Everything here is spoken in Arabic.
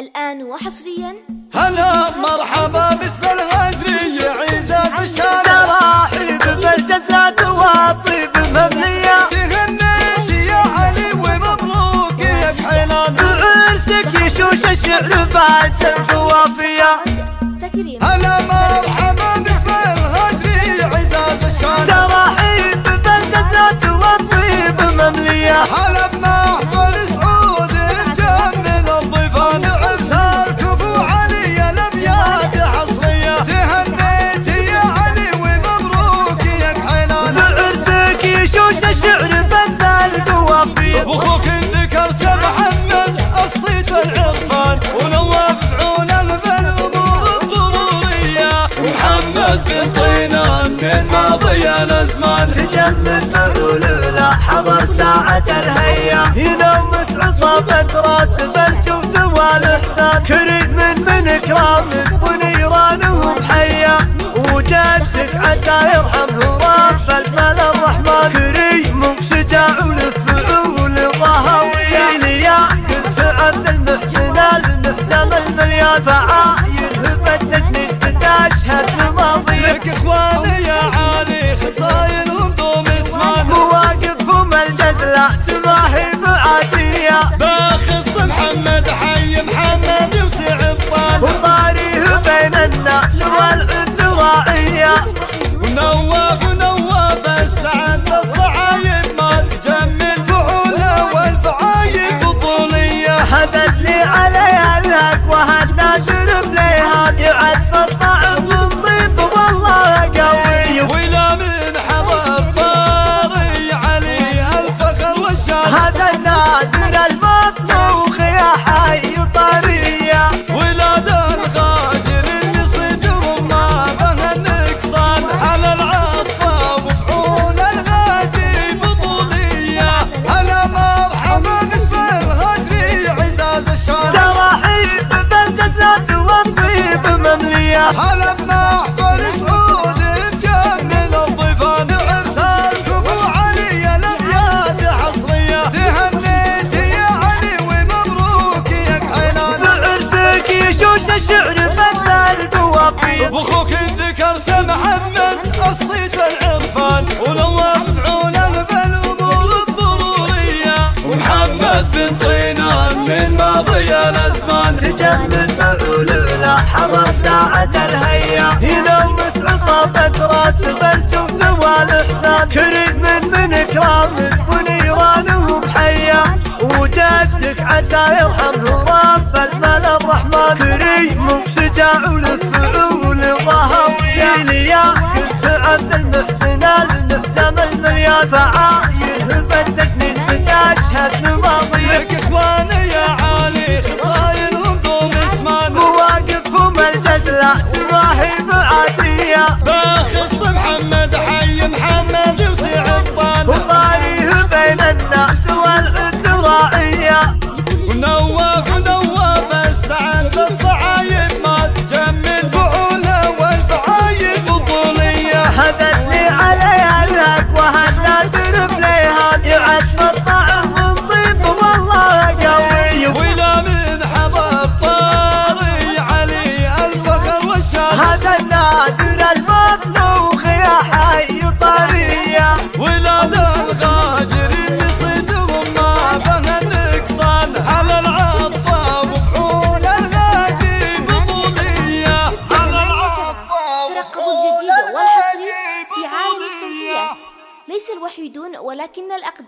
الآن وحصريا. هلا مرحبا باسم الغدري عزاز الشارع تراحيب بالجزلات والطيب مبنية. تهنيت يا علي ومبروك يا حيلان بعرسك يشوش الشعر بعد واخوك ذكرت محمد الصيت والعرفان ونواف فعوله بالامور الضرورية. محمد بن طينان من ماضي الأزمان. تجمل فعول لا حضر ساعة الهيا. ينومس عصابة راس بالجود والإحسان. كريم من من إكرامه ونيرانه محيا. وجدك عسى يرحمه رب المال المحسن المحسن المليان فعاير هبتك ستشهد بماضيه لك إخواني يا علي خصايلهم دوم اسمان مواقفهم الجزلة تماهي بعادية باخص محمد حي محمد وسع الطان وطاريه بين الناس والعز راعية ونواف ونواف السعد بالجزات والطيب مملية. هلا بمحفل سعود مجمل الضيفان. عرس الكفو علي الأبيات حصرية. تهنيت يا علي ومبروك يا حيلان بعرسك يشوش الشعر بذل قوافي واخوك ذكرت محمد حضر ساعة الهيا ينومس عصابة رأس بالجود والإحسان كريم من من إكرامه ونيرانه محيا وجدك عسى يرحمه رب المال الرحمن. كريم شجاع لفعول ضهوية ليا كنت عبد المحسن المحسن المليان. فعاير هبتك ستشهد بماضيه لك إخواني يا علي مواقفهم الجزلة تماهي بعادية باخص محمد حي محمد وسع الطان وطاريه بين الناس هذا النادر المطبوخ يا حي طرية ولاد الغاجر اللي صدرهم ما به النقصان على العطفة وفعول الغاجر بطولية على العطفة ترقبوا الجديد والحصري في ليس الوحيدون ولكن الأقدم.